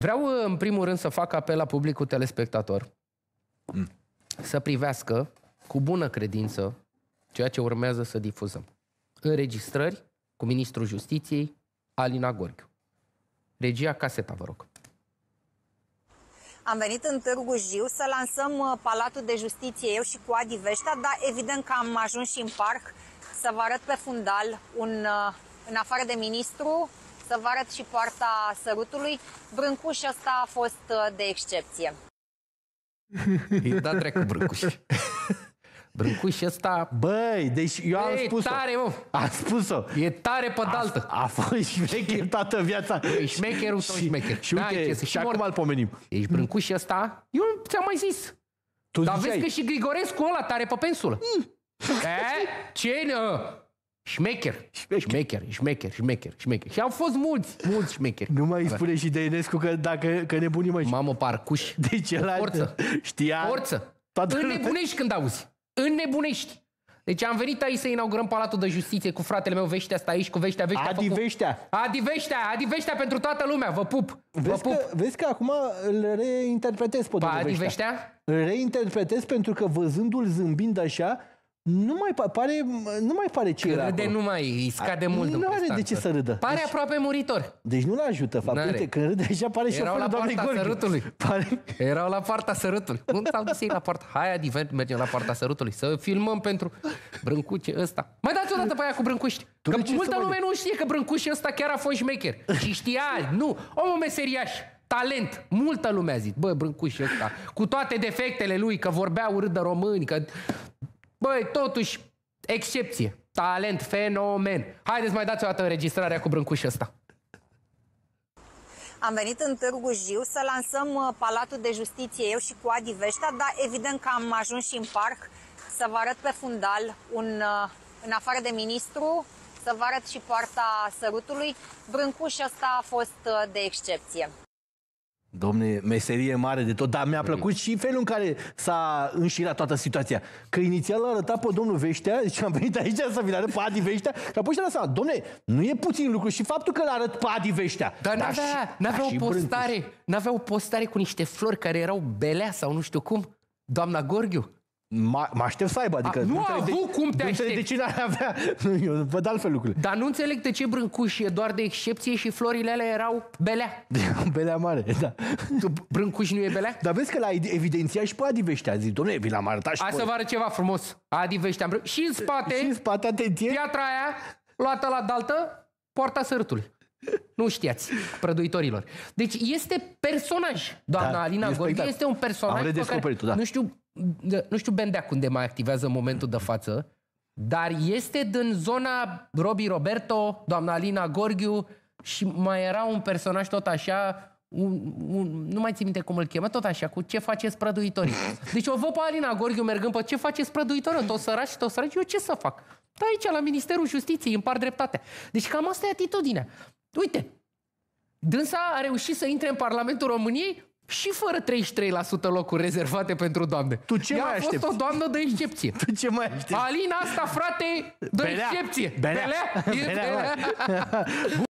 Vreau, în primul rând, să fac apel la publicul telespectator Mm. să privească cu bună credință ceea ce urmează să difuzăm. Înregistrări cu Ministrul Justiției, Alina Gorghiu. Regia caseta, vă rog. Am venit în Târgu Jiu să lansăm uh, Palatul de Justiție eu și cu Adi Veștea, dar evident că am ajuns și în parc să vă arăt pe fundal, un, uh, în afară de ministru, să vă arăt și poarta sărutului. Brâncuș ăsta a fost uh, de excepție. E dat drept cu Brâncuș. Brâncuș ăsta Băi, deci eu am e spus-o. tare, mă. Am spus-o. E tare pe daltă. A fost șmecher toată viața. E șmecherul tău șmecher. Și N-ai uite, ce să- și și acum mor- îl pomenim. Ești Brâncuș ăsta? Eu ți-am mai zis. Tu Dar ziceai, vezi că și Grigorescu ăla tare pe pensulă. E? Ce nă? Șmecher. Șmecher, șmecher, șmecher, șmecher. Și au fost mulți, mulți șmecheri. Nu mai spune și de Enescu că dacă că nebunim aici. Mamă, parcuș. Deci el Forță. știa... Forță. Toată lumea. Înnebunești când auzi. Înnebunești. Deci am venit aici să inaugurăm Palatul de Justiție cu fratele meu Veștea, asta aici cu Veștea, Veștea. a Adi făcut- Veștea. Adi Veștea, Adi Veștea pentru toată lumea, vă pup. Vă Vezi pup. că, vezi că acum îl reinterpretez pe Pa, domnul Adi Veștea. Veștea? Îl reinterpretez pentru că văzându-l zâmbind așa, nu mai pa- pare, nu mai pare ce era Râde acolo. nu mai, îi scade mult în Nu are de prestanță. ce să râdă. Pare Deci- aproape muritor. Deci nu-l ajută faptul. N-are. Uite, când râde așa pare Erau șoferul la doamnei poarta Gorghiu. sărutului. Pare... Erau la poarta sărutului. Unde s-au dus ei la poarta? Hai, Adi, ven- mergem la poarta sărutului. Să filmăm pentru Brâncuce ăsta. Mai dați o dată pe aia cu Brâncuști. Tu Că de ce multă să mai lume nu știe că Brâncuși ăsta chiar a fost șmecher. Și știa, nu. Omul meseriaș. Talent. Multă lume a zis. Bă, Brâncuși ăsta. Cu toate defectele lui, că vorbea urât de români, că... Băi, totuși, excepție. Talent, fenomen. Haideți mai dați o dată înregistrarea cu Brâncuși ăsta. Am venit în Târgu Jiu să lansăm uh, Palatul de Justiție eu și cu Adi Veștea, dar evident că am ajuns și în parc să vă arăt pe fundal, un, uh, în afară de ministru, să vă arăt și poarta sărutului. Brâncuș ăsta a fost uh, de excepție. Domne, meserie mare de tot, dar mi-a plăcut și felul în care s-a înșirat toată situația. Că inițial l-a arătat pe domnul Veștea, deci am venit aici să vi-l arăt pe Adi Veștea, că apoi și-a dat seama, domne, nu e puțin lucru și faptul că l-arăt pe Adi Veștea. Dar Da, n-avea, și- n-avea da, o și Brâncuș. postare, n-avea o postare cu niște flori care erau belea sau nu știu cum. Doamna Gorghiu. Ma- Mă aștept să aibă, adică... A, nu a înțeleg de- avut cum te nu înțeleg de aștepți. ce n-ar avea... Nu, eu văd altfel lucrurile. Dar nu înțeleg de ce Brâncuș e doar de excepție și florile alea erau belea. De belea mare, da. Tu, Brâncuș nu e belea? Dar vezi că l-a evidențiat și pe Adi Veștea. Zic, domne, vi l-am arătat și Hai pe... să vă arăt ceva frumos. Adi Veștea. Brân- Și în spate, Și în spate, atenție. piatra aia, luată la daltă, poarta sărâtului. Nu știați, prăduitorilor. Deci este personaj. Doamna Da, Alina e Gorghiu spectacol. este un personaj Am pe care, redescoperit-o, da. nu știu, nu știu Bendeac unde mai activează în momentul de față, dar este din zona Robi Roberto, doamna Alina Gorghiu și mai era un personaj tot așa, un, un, nu mai țin minte cum îl chemă, tot așa, cu ce faceți prăduitorii. Deci o văd pe Alina Gorghiu mergând pe ce faceți prăduitorii, tot săraci, tot săraci, eu ce să fac? Da, aici, la Ministerul Justiției, împar dreptate. Deci cam asta e atitudinea. Uite, Dânsa a reușit să intre în Parlamentul României și fără 33% locuri rezervate pentru doamne. Tu ce Ea mai a fost aștepți? o doamnă de excepție. Tu ce mai aștepți? Alina asta, frate, de Belea. excepție. Belea. Belea. E Belea, belea.